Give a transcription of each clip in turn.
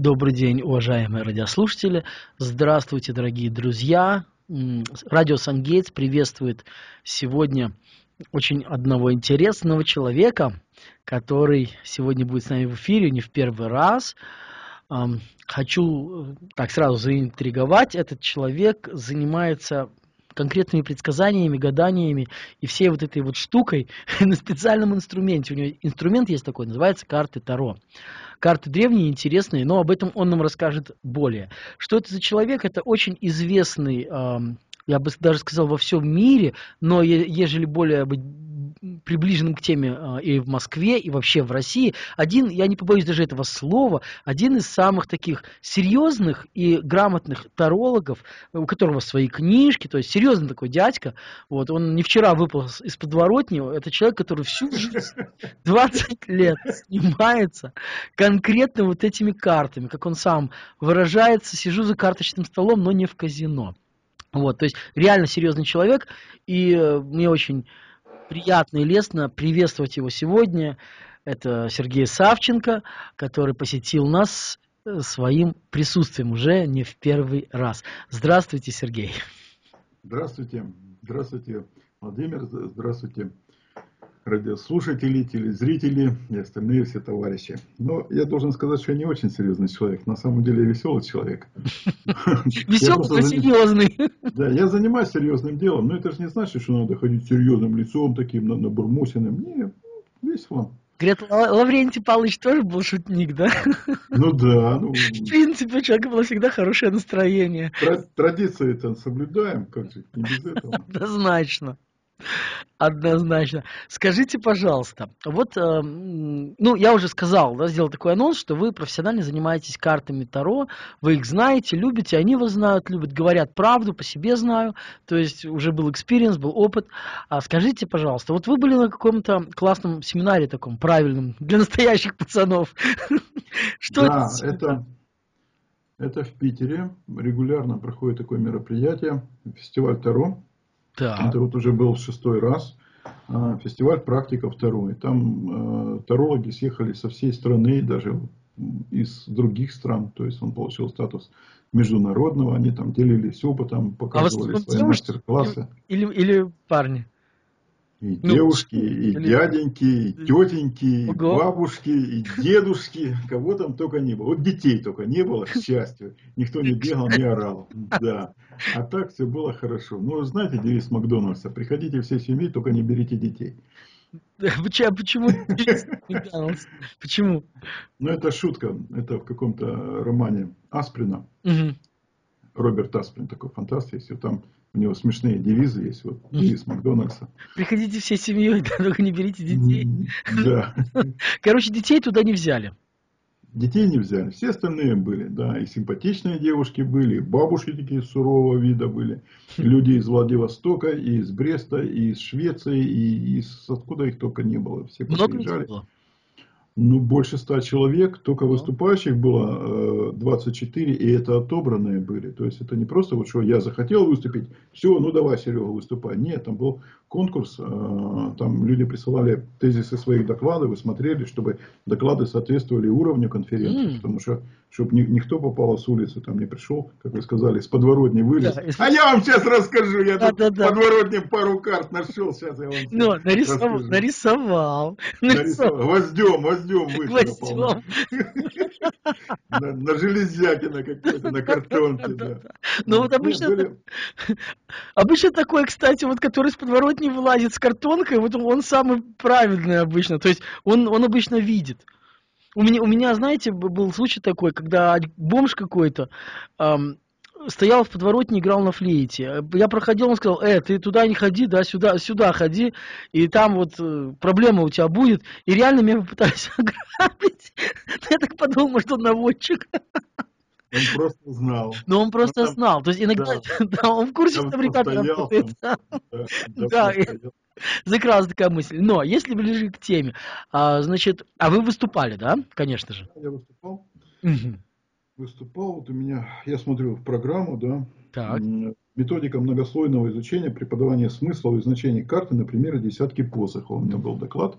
Добрый день, уважаемые радиослушатели. Здравствуйте, дорогие друзья. Радио Сангейтс приветствует сегодня очень одного интересного человека, который сегодня будет с нами в эфире не в первый раз. Хочу э, так сразу заинтриговать. Этот человек занимается конкретными предсказаниями, гаданиями и всей вот этой вот штукой на специальном инструменте. У него инструмент есть такой, называется карты Таро. Карты древние, интересные, но об этом он нам расскажет более. Что это за человек? Это очень известный, я бы даже сказал, во всем мире, но ежели более быть приближенным к теме а, и в Москве, и вообще в России, один, я не побоюсь даже этого слова, один из самых таких серьезных и грамотных тарологов, у которого свои книжки, то есть серьезный такой дядька, вот, он не вчера выпал из подворотни, это человек, который всю жизнь, 20 лет снимается конкретно вот этими картами, как он сам выражается, сижу за карточным столом, но не в казино. Вот, то есть реально серьезный человек, и э, мне очень приятно и лестно приветствовать его сегодня. Это Сергей Савченко, который посетил нас э, своим присутствием уже не в первый раз. Здравствуйте, Сергей. Здравствуйте. Здравствуйте, Владимир. Здравствуйте, радиослушатели, телезрители и остальные все товарищи. Но я должен сказать, что я не очень серьезный человек. На самом деле я веселый человек. Веселый, но серьезный. Да, я занимаюсь серьезным делом, но это же не значит, что надо ходить серьезным лицом, таким набурмусиным. Не, весело. Говорят, Лаврентий Павлович тоже был шутник, да? Ну да. Ну, в принципе, у человека было всегда хорошее настроение. Традиции-то соблюдаем, как же, не без этого. Однозначно. Однозначно. Скажите, пожалуйста, вот, э, ну, я уже сказал, да, сделал такой анонс, что вы профессионально занимаетесь картами Таро, вы их знаете, любите, они вас знают, любят, говорят правду, по себе знаю, то есть уже был experience, был опыт. А скажите, пожалуйста, вот вы были на каком-то классном семинаре таком, правильном, для настоящих пацанов. Что да, это? это... Это в Питере регулярно проходит такое мероприятие, фестиваль Таро. Так. Это вот уже был шестой раз. А, фестиваль «Практика второй». Там э, тарологи съехали со всей страны, даже из других стран. То есть он получил статус международного. Они там делились опытом, а показывали а свои мастер-классы. Или, или парни? И ну, девушки, и или... дяденьки, и тетеньки, и бабушки, и дедушки, кого там только не было. Вот детей только не было, к счастью. Никто не бегал, не орал. Да. А так все было хорошо. Ну, знаете девиз Макдональдса, приходите всей семьей, только не берите детей. Почему? Почему? Почему? Ну, это шутка. Это в каком-то романе Асприна. Роберт Асприн, такой фантаст есть. Там у него смешные девизы есть, вот девиз Макдональдса. Приходите всей семьей, да, только не берите детей. Да. Короче, детей туда не взяли. Детей не взяли, все остальные были, да, и симпатичные девушки были, и бабушки такие сурового вида были, люди из Владивостока, и из Бреста, и из Швеции, и из откуда их только не было, все приезжали. Много ну, больше ста человек, только выступающих было 24, э, и это отобранные были. То есть, это не просто вот, что я захотел выступить, все, ну давай, Серега, выступай. Нет, там был конкурс, э, там люди присылали тезисы своих докладов, вы смотрели, чтобы доклады соответствовали уровню конференции, mm. потому что чтобы ни, никто попал с улицы, там не пришел, как вы сказали, с подворотни вылез. Да, а я вам сейчас расскажу, я да, тут да, да. подворотне пару карт нашел, сейчас я вам ну, нарисовал, нарисовал, нарисовал. Гвоздем, гвоздем вышел. На, на железякина какой-то, на картонке, да. Ну вот обычно, обычно такой, кстати, вот который с подворотни не вылазит с картонкой, вот он самый правильный обычно. То есть он, он обычно видит. У меня, у меня, знаете, был случай такой, когда бомж какой-то эм, стоял в подворотне, играл на флейте. Я проходил, он сказал, э, ты туда не ходи, да, сюда, сюда ходи, и там вот э, проблема у тебя будет. И реально меня попытались ограбить. Я так подумал, что наводчик. Он просто знал. Ну, он просто ну, знал. То есть иногда да. да, он в курсе, что там ребята работают. Да, да, закралась такая мысль. Но если ближе к теме, а, значит, а вы выступали, да, конечно же? Я выступал. Угу. Выступал, вот у меня, я смотрю в программу, да, так. методика многослойного изучения, преподавания смыслов и значений карты на примере десятки посохов. У меня был доклад.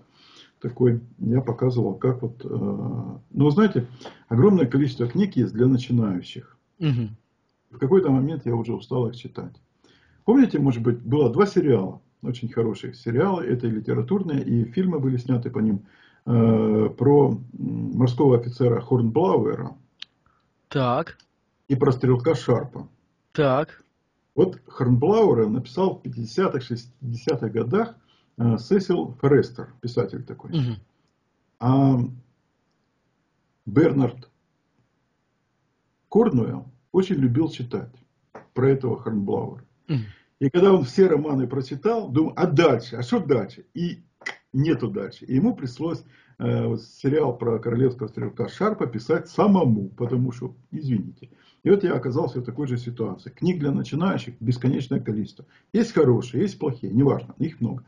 Такой, я показывал, как вот, э, ну, вы знаете, огромное количество книг есть для начинающих. Мгм. В какой-то момент я уже устал их читать. Помните, может быть, было два сериала, очень хороших сериалы, это и литературные, и фильмы были сняты по ним, э, про морского офицера Хорнблауэра Так, и про стрелка Шарпа. так. Вот Хорнблауэра написал в 50-х, 60-х годах Сесил Форестер, писатель такой. Мгм. А Бернард Корнуэлл очень любил читать про этого Хорнблауэра. Мгм. И когда он все романы прочитал, думал, а дальше, а что дальше? И нету дальше. И ему пришлось э, сериал про королевского стрелка Шарпа писать самому, потому что, извините. И вот я оказался в такой же ситуации. Книг для начинающих бесконечное количество. Есть хорошие, есть плохие, неважно, их много.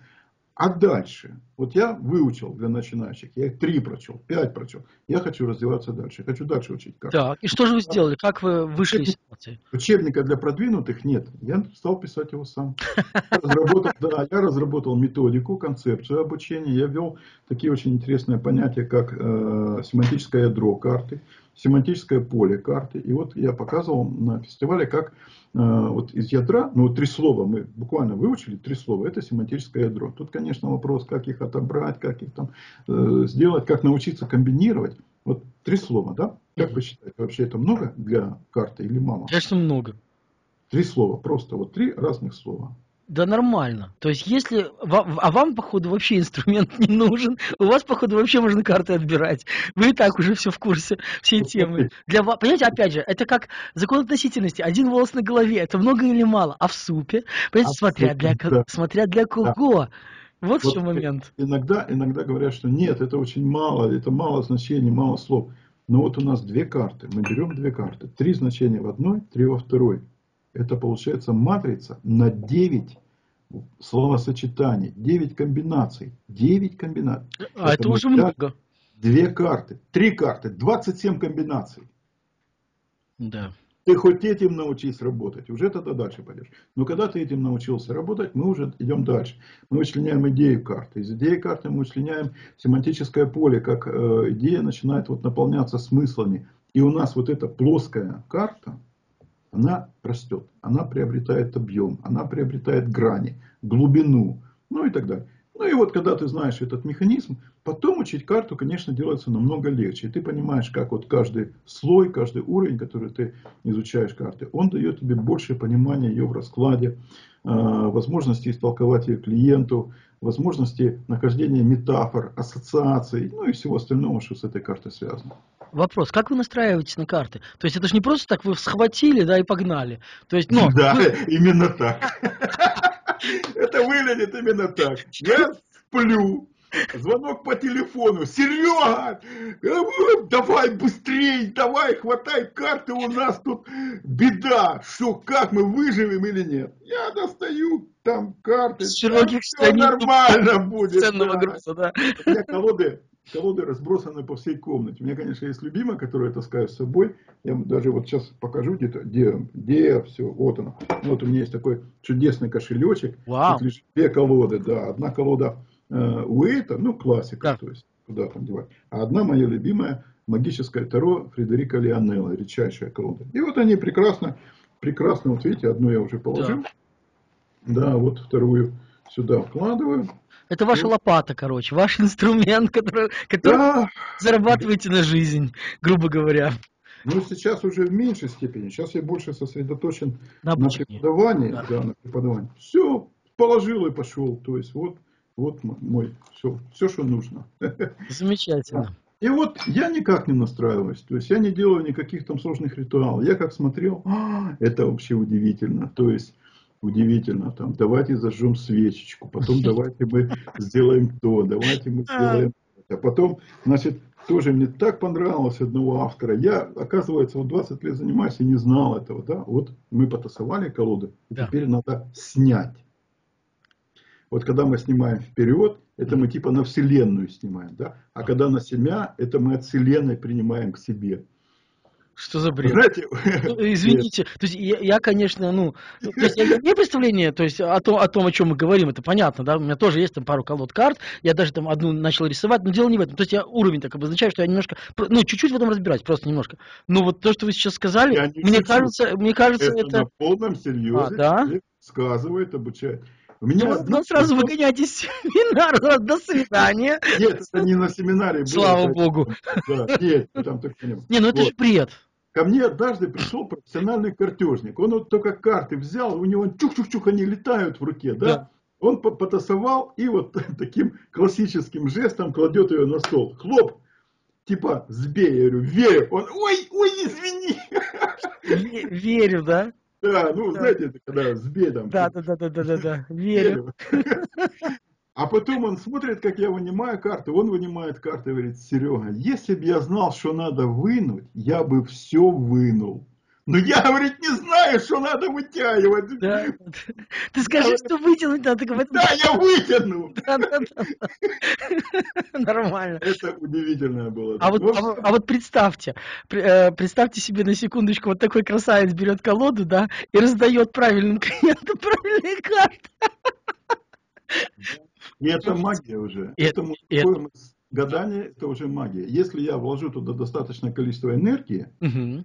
А дальше, вот я выучил для начинающих, я их три прочел, пять прочел. Я хочу развиваться дальше, я хочу дальше учить карты. Так, и что же вы сделали? Как вы вышли из ситуации? Учебника для продвинутых нет. Я стал писать его сам. Я разработал, да, я разработал методику, концепцию обучения. Я ввел такие очень интересные понятия, как э, семантическое ядро карты, семантическое поле карты. И вот я показывал на фестивале, как э, вот из ядра, ну вот три слова мы буквально выучили, три слова, это семантическое ядро. Тут, конечно, вопрос, как их отобрать, как их там э, сделать, как научиться комбинировать. Вот три слова, да? Как вы считаете, вообще это много для карты или мало? Конечно, много. Три слова, просто вот три разных слова. Да нормально. То есть, если... А вам, походу, вообще инструмент не нужен. У вас, походу, вообще можно карты отбирать. Вы и так уже все в курсе, все Вот темы. Для вас, понимаете, опять же, это как закон относительности. Один волос на голове, это много или мало? А в супе? Понимаете, А в смотря, супе, для, да. смотря для кого. Вот в Вот чем момент. Иногда, иногда говорят, что нет, это очень мало, это мало значений, мало слов. Но вот у нас две карты, мы берем две карты, три значения в одной, три во второй. Это получается матрица на 9 словосочетаний, 9 комбинаций. 9 комбинаций. А это, это уже много. Две карты, три карты, 27 комбинаций. Да. Ты хоть этим научись работать, уже тогда дальше пойдешь. Но когда ты этим научился работать, мы уже идем дальше. Мы вычленяем идею карты. Из идеи карты мы вычленяем семантическое поле, как э, идея начинает вот наполняться смыслами. И у нас вот эта плоская карта, она растет, она приобретает объем, она приобретает грани, глубину, ну и так далее. Ну и вот когда ты знаешь этот механизм, потом учить карту, конечно, делается намного легче. И ты понимаешь, как вот каждый слой, каждый уровень, который ты изучаешь карты, он дает тебе больше понимания ее в раскладе, э, возможности истолковать ее клиенту, возможности нахождения метафор, ассоциаций, ну и всего остального, что с этой картой связано. Вопрос, как вы настраиваетесь на карты? То есть это же не просто так вы схватили, да, и погнали. То есть, ну, Да, вы- именно так. Это выглядит именно так. Я сплю, звонок по телефону. Серега, э, давай быстрей, давай, хватай карты, у нас тут беда. Что, как мы выживем или нет? Я достаю там карты. С широких все нормально будет. ценного да. груза, да. У меня колоды, колоды разбросаны по всей комнате. У меня, конечно, есть любимая, которую я таскаю с собой. Я даже вот сейчас покажу где-то, где, где все. Вот она. Вот у меня есть такой чудесный кошелечек. Вау. Тут лежит две колоды, да. Одна колода э, Уэйта, ну, классика, Да. то есть, куда там девать. А одна моя любимая, магическое Таро Фредерика Лионелла, редчайшая колода. И вот они прекрасно, прекрасно, вот видите, одну я уже положил. Да, вот вторую сюда вкладываю. Это ваша лопата, короче, ваш инструмент, который, который Да, зарабатываете на жизнь, грубо говоря, Ну, сейчас уже в меньшей степени. Сейчас я больше сосредоточен на на преподавании. Да. Да. на преподавании. Все, положил и пошел. То есть, вот, вот мой, все, все, что нужно. Замечательно. И вот я никак не настраиваюсь. То есть, я не делаю никаких там сложных ритуалов. Я как смотрел, «А, это вообще удивительно. То есть, удивительно. Там, давайте зажжем свечечку. Потом давайте мы сделаем то. Давайте мы сделаем это. Потом, значит, тоже мне так понравилось одного автора. Я, оказывается, вот 20 лет занимаюсь и не знал этого. Да? Вот мы потасовали колоды, и Да. теперь надо снять. Вот когда мы снимаем вперед, это мы типа на Вселенную снимаем. Да? А когда на семя, это мы от Вселенной принимаем к себе. Что за бред? Знаете, Ну, Извините, то есть я, я, конечно, ну, ну, то есть я я имею представление, то есть о том, о том, о чем мы говорим, это понятно, да, у меня тоже есть там пару колод карт, я даже там одну начал рисовать, но дело не в этом, то есть я уровень так обозначаю, что я немножко, ну, чуть-чуть в этом разбираюсь, просто немножко. Но вот то, что вы сейчас сказали, не мне кажется, мне кажется, это, это, на полном серьезе А, да? сказывает, обучает. У меня ну, одна- ну, сразу выгоняйте с семинара, до свидания, Нет, это не на семинаре было. слава богу. Да, нет, там такого не было. Не, ну это Вот. же бред. Ко мне однажды пришел профессиональный картежник. Он вот только карты взял, у него чух-чух-чух, они летают в руке, да? Да. Он по- потасовал и вот таким классическим жестом кладет ее на стол. Хлоп! Типа, сбей, я говорю, верю. Он, ой, ой, извини. Ве- Верю, да? Да, ну, Да. знаете, это когда сбей там. Да, да, да, да, да, да, да, верю. А потом он смотрит, как я вынимаю карты, он вынимает карты и говорит, Серега, если бы я знал, что надо вынуть, я бы все вынул. Но я, говорит, не знаю, что надо вытягивать. Да. Ты скажи, что вытянуть надо, этом- Да, я вытяну. Да, да, да. Нормально. Это удивительное было. А вот, Ну, а, а вот представьте, пр- э, представьте себе на секундочку, вот такой красавец берет колоду, да, и раздает правильным клиентам правильные карты. И это магия уже. Это, гадание, это уже магия. Если я вложу туда достаточное количество энергии, Мгм.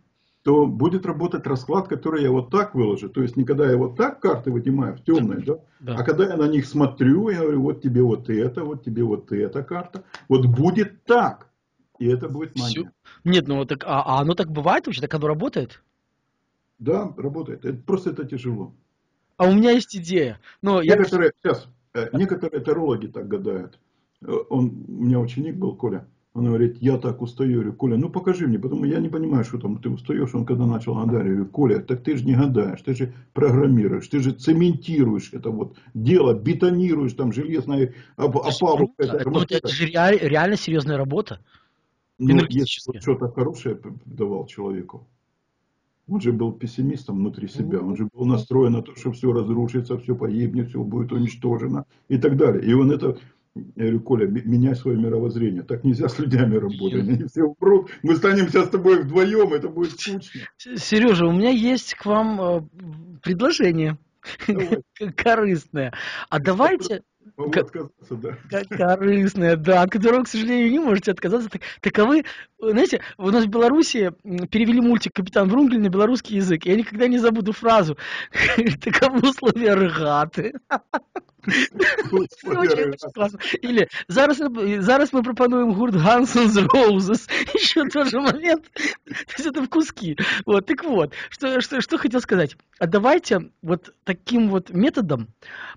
То будет работать расклад, который я вот так выложу. То есть не когда я вот так карты вынимаю в темные, да? Да. а когда я на них смотрю, я говорю, вот тебе вот это, вот тебе вот эта карта. Вот будет так. И это будет Всё. магия. Нет, ну так, а, а оно так бывает вообще, так оно работает? Да, работает. Это, просто это тяжело. А у меня есть идея. Я... Некоторые, сейчас, э, некоторые тарологи так гадают. Э, Он, у меня ученик был, Коля. Он говорит, я так устаю. Я говорю, Коля, ну покажи мне. Потому я не понимаю, что там ты устаешь. Он когда начал гадать, я говорю, Коля, так ты же не гадаешь, ты же программируешь, ты же цементируешь это вот дело, бетонируешь там железная оп- это ж опалубка. круто. это Ну, атмосфера». это же реаль- реально серьезная работа. Ну, если вот что-то хорошее давал человеку. Он же был пессимистом внутри себя, он же был настроен на то, что все разрушится, все погибнет, все будет уничтожено и так далее. И он это, я говорю, Коля, меняй свое мировоззрение. Так нельзя с людьми работать, они все умрут, мы останемся с тобой вдвоем, это будет скучно. Сережа, у меня есть к вам э, предложение Давай, корыстное. А давайте... могу отказаться, да. Корыстное, да, от которого, к сожалению, не можете отказаться. Так, таковы, знаете, у нас в Беларуси перевели мультик «Капитан Врунгель» на белорусский язык. Я никогда не забуду фразу «Таковы условия рыгаты». Или зараз, зараз мы пропонуем гурт N' Roses. Еще тот же момент. То есть это в куски. Вот, так вот, что, что, что хотел сказать. А давайте вот таким вот методом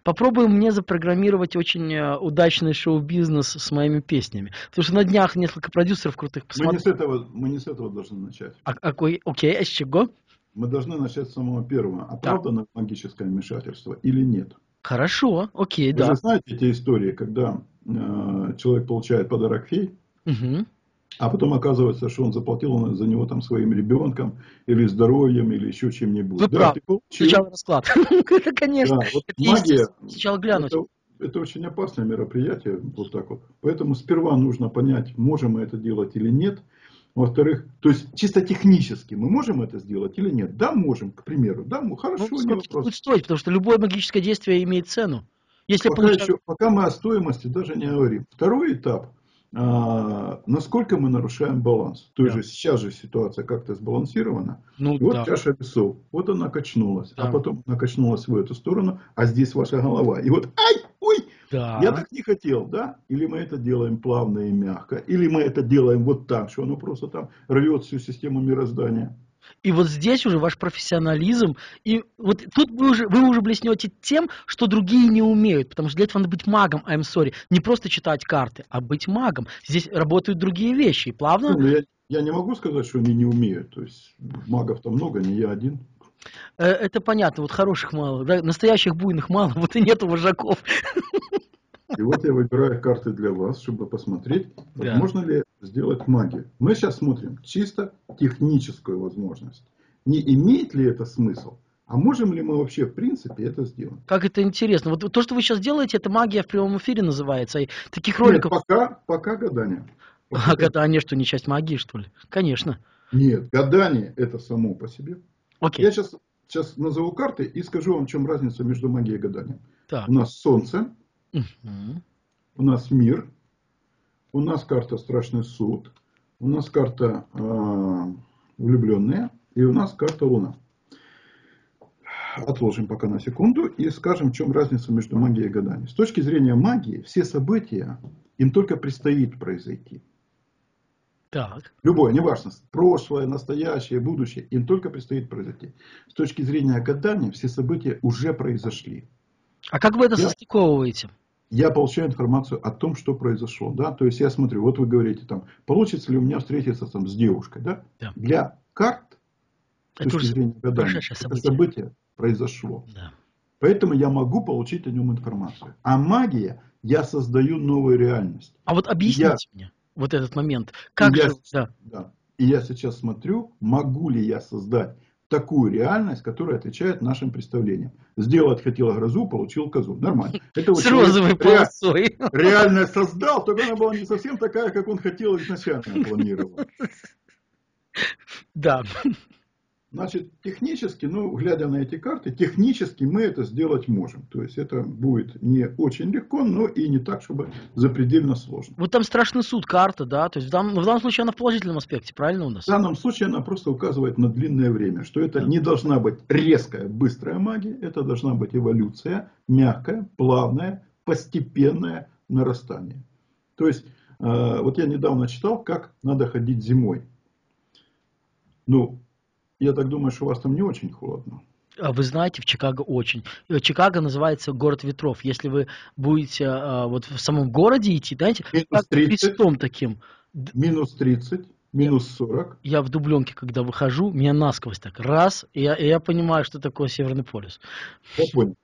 попробуем мне запрограммировать очень э, удачный шоу-бизнес с моими песнями. Потому что на днях несколько продюсеров крутых Мы не, с этого, мы не с этого должны начать. А, какой, окей, а с чего? Мы должны начать с самого первого. Оправдано магическое вмешательство или нет? Хорошо, окей, Вы да. же знаете эти истории, когда э, человек получает подарок фей, Мгм. а потом оказывается, что он заплатил он за него там своим ребенком, или здоровьем, или еще чем-нибудь. Вы ты получил. Сначала расклад. Это, конечно. Да, вот Это магия. Сначала глянуть. это, это очень опасное мероприятие, вот так вот. Поэтому сперва нужно понять, можем мы это делать или нет. Во-вторых, то есть чисто технически мы можем это сделать или нет? Да, можем, к примеру. Да, ну, хорошо, Ну, не вопрос. стоить, потому что любое магическое действие имеет цену. Если Пока, получаю- еще, пока мы о стоимости даже не говорим. Второй этап. а, насколько мы нарушаем баланс. То есть Да. же сейчас же ситуация как-то сбалансирована. Ну И вот да. чаша весов. Вот она качнулась. Да. А потом она качнулась в эту сторону. А здесь ваша голова. И вот, ай, Да. я так не хотел, да? Или мы это делаем плавно и мягко. Или мы это делаем вот так, что оно просто там рвет всю систему мироздания. И вот здесь уже ваш профессионализм. И вот тут вы уже, вы уже блеснете тем, что другие не умеют. Потому что для этого надо быть магом, I'm sorry. Не просто читать карты, а быть магом. Здесь работают другие вещи. И плавно... Ну, я, я не могу сказать, что они не умеют. То есть магов-то много, не я один. Э, Это понятно, вот хороших мало, да, настоящих буйных мало, вот и нету вожаков. И вот я выбираю карты для вас, чтобы посмотреть, Да. возможно ли сделать магию. Мы сейчас смотрим чисто техническую возможность. Не имеет ли это смысл, а можем ли мы вообще в принципе это сделать? Как это интересно. Вот то, что вы сейчас делаете, это магия в прямом эфире называется. И таких Нет, роликов... пока, пока гадание. Пока А гадание что, не часть магии, что ли? Конечно. Нет, гадание это само по себе. Окей. Я сейчас, сейчас назову карты и скажу вам, в чем разница между магией и гаданием. Так. У нас Солнце, Мгм. у нас мир, у нас карта Страшный суд, у нас карта э, Влюбленные и у нас карта Луна. Отложим пока на секунду и скажем, в чем разница между магией и гаданием. С точки зрения магии, все события им только предстоит произойти. Так. Любое, неважно, прошлое, настоящее, будущее, им только предстоит произойти. С точки зрения гадания, все события уже произошли. А как вы это Я- состыковываете? Я получаю информацию о том, что произошло. Да? То есть я смотрю, вот вы говорите, там, получится ли у меня встретиться там, с девушкой. Да? Да. Для карт, с Это точки уже зрения гадания, прошедшее это событие. событие произошло. Да. Поэтому я могу получить о нем информацию. А магия, я создаю новую реальность. А вот объясните мне вот этот момент. Как Я- же... Да. Да. И я сейчас смотрю, могу ли я создать такую реальность, которая отвечает нашим представлениям. Сделать хотела грозу, получил козу. Нормально. Это С розовой ре- полосой. реально создал, только она была не совсем такая, как он хотел изначально планировал. Да. Значит, технически, ну, глядя на эти карты, технически мы это сделать можем. То есть это будет не очень легко, но и не так, чтобы запредельно сложно. Вот там страшный суд, карта, да? То есть в данном, в данном случае она в положительном аспекте, правильно у нас? В данном случае она просто указывает на длинное время, что это Да. не должна быть резкая, быстрая магия, это должна быть эволюция, мягкая, плавная, постепенное нарастание. То есть, э, вот я недавно читал, как надо ходить зимой. Ну, я так думаю, что у вас там не очень холодно. А Вы знаете, в Чикаго очень. Вот Чикаго называется город ветров. Если вы будете а, вот в самом городе идти, знаете, Минус как 30. крестом таким. Минус 30, минус 40. Я в дубленке, когда выхожу, меня насквозь так раз, и я, и я понимаю, что такое Северный полюс. Я понял.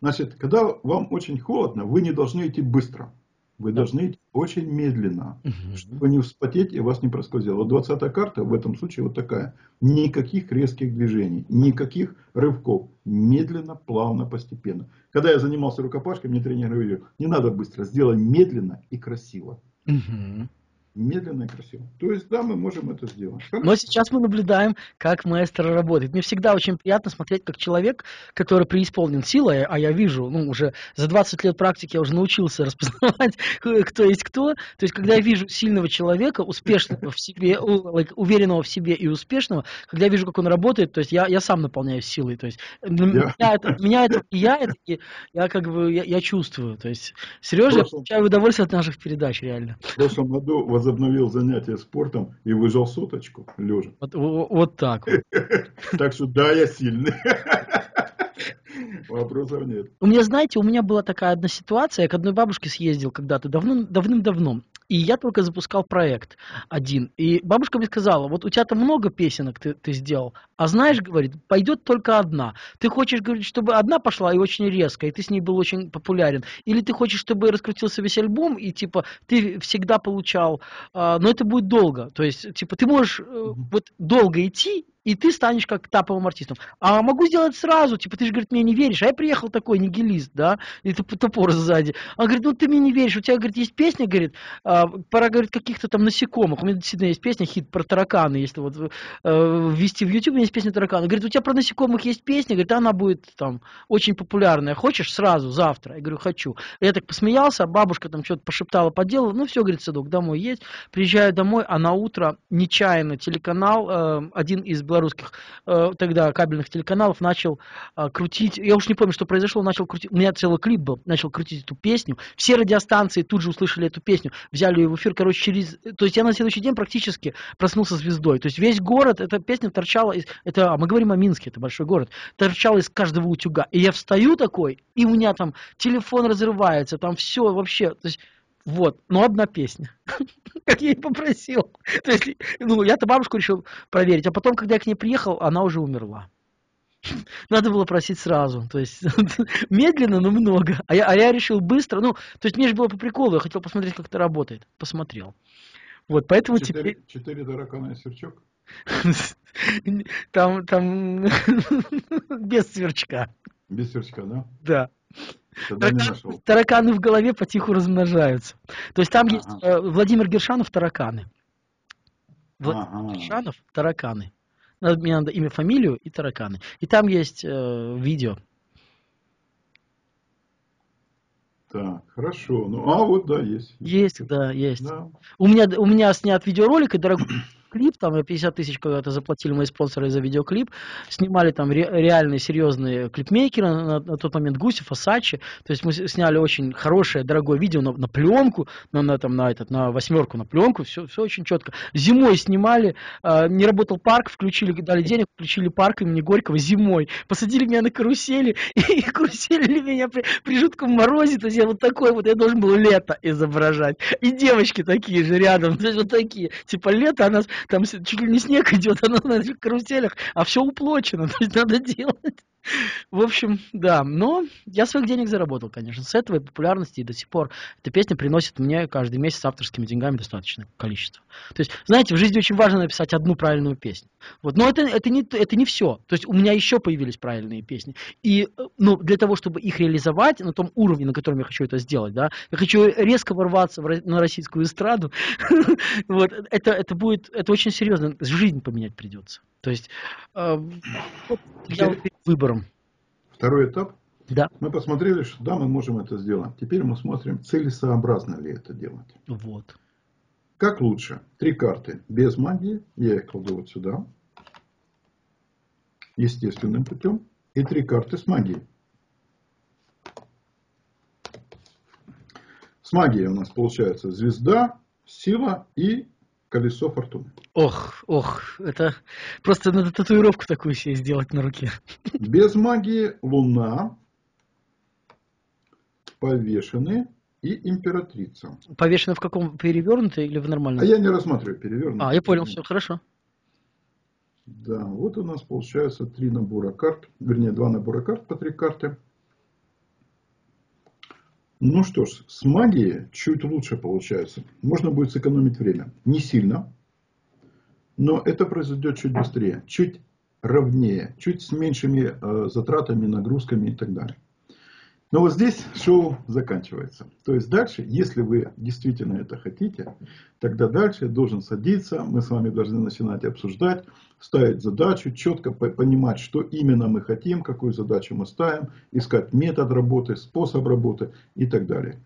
Значит, когда вам очень холодно, вы не должны идти быстро. Вы Да. должны идти очень медленно. Мгм. чтобы не вспотеть и вас не проскользило. Вот 20 карта в этом случае вот такая. Никаких резких движений, никаких рывков. Медленно, плавно, постепенно. Когда я занимался рукопашкой, мне тренер говорил, не надо быстро, сделай медленно и красиво. Мгм. Медленно и красиво. То есть, да, мы можем это сделать. Но сейчас мы наблюдаем, как маэстро работает. Мне всегда очень приятно смотреть, как человек, который преисполнен силой, а я вижу, ну, уже за 20 лет практики я уже научился распознавать, кто есть кто. То есть, когда я вижу сильного человека, успешного в себе, уверенного в себе и успешного, когда я вижу, как он работает, то есть я, я сам наполняюсь силой. То есть Я- меня это, меня это влияет, и я как бы, я, я чувствую. То есть, Сережа, я получаю удовольствие от наших передач, реально. В прошлом году возобновил занятия спортом и выжал соточку лежа. Вот, вот- так. Так что да, я сильный. Вопросов нет. У меня, знаете, у меня была такая одна ситуация, я к одной бабушке съездил когда-то давно, давным-давно, и я только запускал проект один. И бабушка мне сказала, вот у тебя там много песенок ты, ты сделал, а знаешь, говорит, пойдет только одна. Ты хочешь, говорит, чтобы одна пошла и очень резко, и ты с ней был очень популярен. Или ты хочешь, чтобы раскрутился весь альбом, и типа ты всегда получал, а, но это будет долго. То есть, типа, ты можешь э, вот долго идти, и ты станешь как таповым артистом. А могу сделать сразу, типа, ты же, говорит, мне не веришь, а я приехал такой нигилист, да, и топ- топор сзади. Он говорит, ну ты мне не веришь, у тебя, говорит, есть песня, говорит, а, пора, говорит, каких-то там насекомых. У меня действительно есть песня, хит про тараканы, если вот э, ввести в YouTube, у меня есть песня тараканы. Говорит, у тебя про насекомых есть песня, говорит, она будет там очень популярная. Хочешь сразу, завтра? Я говорю, хочу. Я так посмеялся, бабушка там что-то пошептала, поделала. Ну все, говорит, садок, домой есть. Приезжаю домой, а на утро нечаянно телеканал, э, один из белорусских э, тогда кабельных телеканалов начал крутить, я уж не помню, что произошло, начал крутить, у меня целый клип был, начал крутить эту песню. Все радиостанции тут же услышали эту песню, взяли ее в эфир, короче, через... То есть я на следующий день практически проснулся звездой. То есть весь город, эта песня торчала из... Это, а мы говорим о Минске, это большой город. Торчала из каждого утюга. И я встаю такой, и у меня там телефон разрывается, там все вообще... То есть вот, но одна песня, как я и попросил. То есть, ну, я-то бабушку решил проверить, а потом, когда я к ней приехал, она уже умерла. Надо было просить сразу, то есть медленно, но много. А я, а я решил быстро, ну, то есть мне же было по приколу, я хотел посмотреть, как это работает. Посмотрел. Вот, поэтому теперь... Четыре, четыре таракана и сверчок. Там, там без сверчка, Без сверчка, да? да. Не Тараканы, в голове потиху размножаются. То есть там Ага. есть э, Владимир Гершанов тараканы. Владимир Шанов, тараканы. Мне надо имя, фамилию и тараканы. И там есть э, видео. Так, хорошо. Ну, а вот да, есть. Есть, да, есть. Да. У меня у меня снят видеоролик и дорогой клип, там 50 тысяч когда-то заплатили мои спонсоры за видеоклип, снимали там ре, реальные серьезные клипмейкеры на, на тот момент Гусев, Асачи, то есть мы сняли очень хорошее, дорогое видео на, на пленку, на, на, там, на, этот, на восьмерку, на пленку, все, все очень четко. Зимой снимали, э, не работал парк, включили, дали денег, включили парк имени Горького зимой, посадили меня на карусели, и, и каруселили меня при, при жутком морозе, то есть я вот такой вот, я должен был лето изображать, и девочки такие же рядом, то есть вот такие, типа лето, она там чуть ли не снег идет, оно на этих каруселях, а все уплочено, то есть надо делать. В общем, да, но я своих денег заработал, конечно, с этого популярности и до сих пор эта песня приносит мне каждый месяц авторскими деньгами достаточное количество. То есть, знаете, в жизни очень важно написать одну правильную песню. Вот, но это, это, не, это не все. То есть у меня еще появились правильные песни. И ну, для того, чтобы их реализовать на том уровне, на котором я хочу это сделать, да, я хочу резко ворваться в, на российскую эстраду, вот, это, это будет, это очень серьезно, жизнь поменять придется. То есть э, я выбором. Второй этап. Да. Мы посмотрели, что да, мы можем это сделать. Теперь мы смотрим, целесообразно ли это делать. Вот. Как лучше? Три карты без магии. Я их кладу вот сюда. Естественным путем. И три карты с магией. С магией у нас получается звезда, сила и колесо фортуны. Ох, ох, это просто надо татуировку такую себе сделать на руке. Без магии луна, повешены и императрица. Повешены в каком перевернутой или в нормальном? А я не рассматриваю перевернутый. А, я понял, все хорошо. Да, вот у нас получается три набора карт, вернее два набора карт по три карты. Ну что ж, с магией чуть лучше получается. Можно будет сэкономить время. Не сильно, но это произойдет чуть быстрее, чуть ровнее, чуть с меньшими э, затратами, нагрузками и так далее. Но вот здесь шоу заканчивается. То есть дальше, если вы действительно это хотите, тогда дальше должен садиться, мы с вами должны начинать обсуждать, ставить задачу, четко понимать, что именно мы хотим, какую задачу мы ставим, искать метод работы, способ работы и так далее.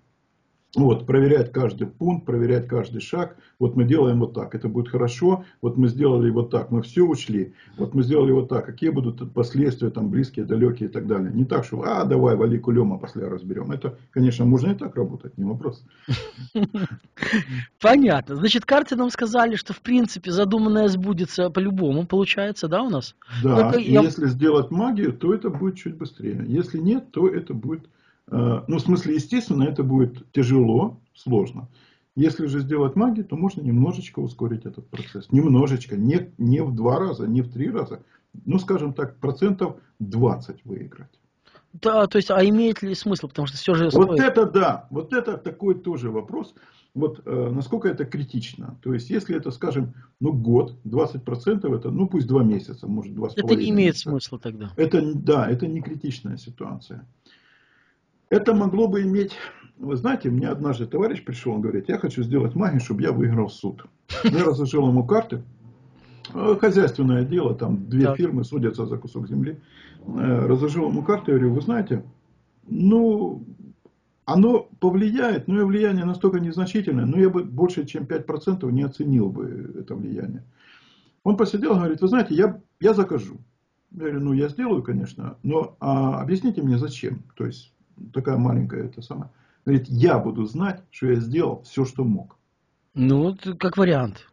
Вот, проверять каждый пункт, проверять каждый шаг. Вот мы делаем вот так, это будет хорошо. Вот мы сделали вот так, мы все учли. Вот мы сделали вот так, какие будут последствия, там, близкие, далекие и так далее. Не так, что, а, давай, вали кулема, после разберем. Это, конечно, можно и так работать, не вопрос. Понятно. Значит, карты нам сказали, что, в принципе, задуманное сбудется по-любому, получается, да, у нас? Да, если сделать магию, то это будет чуть быстрее. Если нет, то это будет ну, в смысле, естественно, это будет тяжело, сложно. Если же сделать магию, то можно немножечко ускорить этот процесс. Немножечко, не, не в два раза, не в три раза. Ну, скажем так, процентов 20 выиграть. Да, то есть, а имеет ли смысл? Потому что все же... Стоит... Вот это да, вот это такой тоже вопрос. Вот э, насколько это критично. То есть, если это, скажем, ну год, 20% это, ну пусть два месяца, может два с Это не имеет месяца. смысла тогда. Это, да, это не критичная ситуация. Это могло бы иметь... Вы знаете, мне однажды товарищ пришел, он говорит, я хочу сделать магию, чтобы я выиграл суд. Я разложил ему карты. Э, хозяйственное дело, там две так. фирмы судятся за кусок земли. Э, разложил ему карты, я говорю, вы знаете, ну, оно повлияет, но и влияние настолько незначительное, но я бы больше, чем 5% не оценил бы это влияние. Он посидел, говорит, вы знаете, я, я закажу. Я говорю, ну, я сделаю, конечно, но а, объясните мне, зачем. То есть, такая маленькая это самое. Говорит, я буду знать, что я сделал все, что мог. Ну, вот как вариант.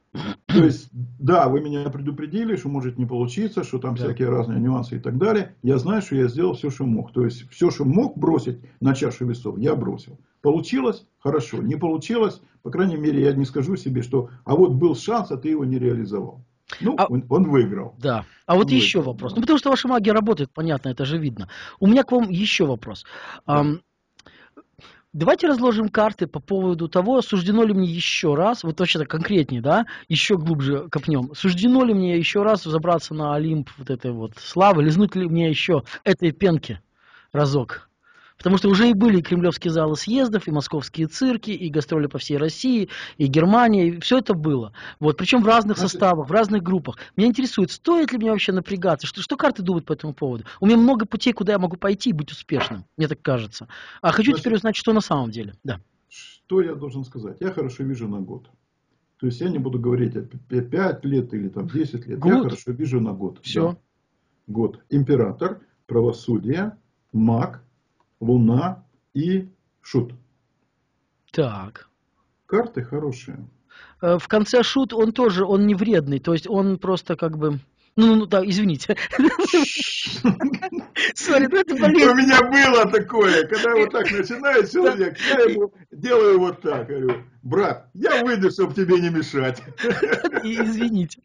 То есть, да, вы меня предупредили, что может не получиться, что там да. всякие разные нюансы и так далее. Я знаю, что я сделал все, что мог. То есть, все, что мог бросить на чашу весов, я бросил. Получилось? Хорошо. Не получилось? По крайней мере, я не скажу себе, что а вот был шанс, а ты его не реализовал. Ну, а, он, он выиграл. Да. А вот он еще выиграл, вопрос. Ну, потому что ваша магия работает, понятно, это же видно. У меня к вам еще вопрос. Да. Um, давайте разложим карты по поводу того, суждено ли мне еще раз, вот вообще-то конкретнее, да, еще глубже копнем, суждено ли мне еще раз забраться на Олимп вот этой вот славы, лизнуть ли мне еще этой пенки разок. Потому что уже и были и кремлевские залы съездов, и московские цирки, и гастроли по всей России, и Германия, и все это было. Вот, причем в разных составах, в разных группах. Меня интересует, стоит ли мне вообще напрягаться, что, что карты думают по этому поводу? У меня много путей, куда я могу пойти и быть успешным, мне так кажется. А хочу Значит, теперь узнать, что на самом деле. Да. Что я должен сказать? Я хорошо вижу на год. То есть я не буду говорить о 5 лет или там 10 лет. Год. Я хорошо вижу на год. Все. Да. Год. Император, правосудие, маг, луна и шут. Так. Карты хорошие. Э, в конце шут он тоже, он не вредный. То есть он просто как бы... Ну, ну, да, извините. Смотри, ну это болезнь. У меня было такое, когда вот так начинает человек, я ему делаю вот так, говорю, брат, я выйду, чтобы тебе не мешать. Извините.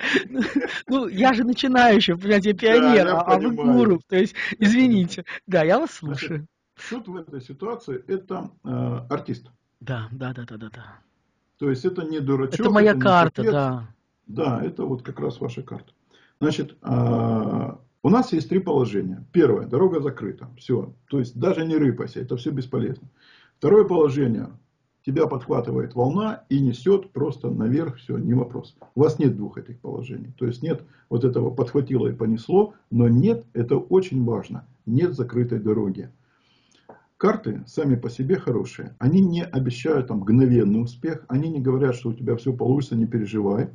Ну, я же начинающий, понимаете, я пионер, да, а вы гуру, то есть, извините. Да, я вас слушаю. Шут в этой ситуации это э, артист. Да, да, да, да, да, да. То есть это не дурачок. Это моя это карта, да. Да, это вот как раз ваша карта. Значит, э, у нас есть три положения. Первое, дорога закрыта. Все. То есть даже не рыпайся, это все бесполезно. Второе положение, тебя подхватывает волна и несет просто наверх, все, не вопрос. У вас нет двух этих положений. То есть нет вот этого подхватило и понесло, но нет, это очень важно, нет закрытой дороги. Карты сами по себе хорошие. Они не обещают там мгновенный успех. Они не говорят, что у тебя все получится, не переживай.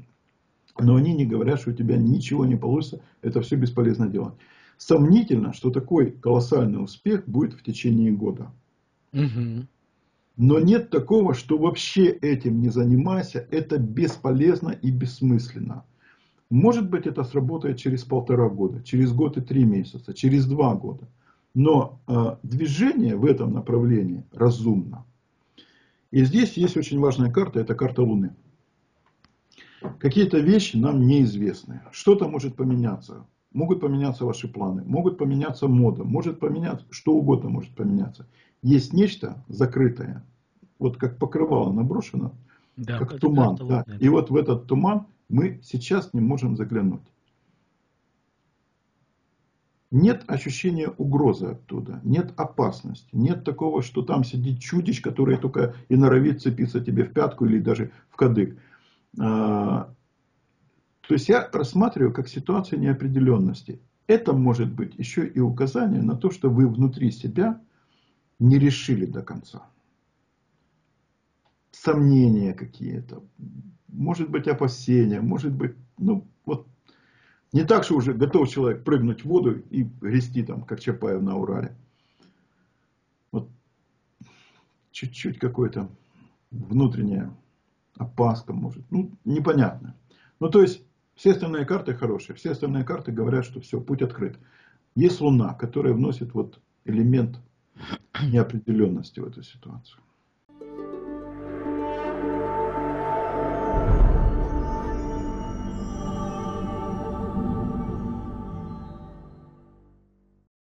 Но они не говорят, что у тебя ничего не получится. Это все бесполезно делать. Сомнительно, что такой колоссальный успех будет в течение года. Угу. Но нет такого, что вообще этим не занимайся. Это бесполезно и бессмысленно. Может быть, это сработает через полтора года, через год и три месяца, через два года. Но э, движение в этом направлении разумно. И здесь есть очень важная карта, это карта Луны. Какие-то вещи нам неизвестны. Что-то может поменяться. Могут поменяться ваши планы, могут поменяться мода, может поменяться, что угодно может поменяться. Есть нечто закрытое, вот как покрывало наброшено, да, как туман. Да. И вот в этот туман мы сейчас не можем заглянуть. Нет ощущения угрозы оттуда, нет опасности, нет такого, что там сидит чудищ, который только и норовит цепиться тебе в пятку или даже в кадык. А, то есть я рассматриваю как ситуацию неопределенности. Это может быть еще и указание на то, что вы внутри себя не решили до конца. Сомнения какие-то, может быть опасения, может быть, ну не так, что уже готов человек прыгнуть в воду и грести там, как Чапаев на Урале. Вот чуть-чуть какое-то внутреннее опаска может. Ну, непонятно. Ну, то есть, все остальные карты хорошие. Все остальные карты говорят, что все, путь открыт. Есть Луна, которая вносит вот элемент неопределенности в эту ситуацию.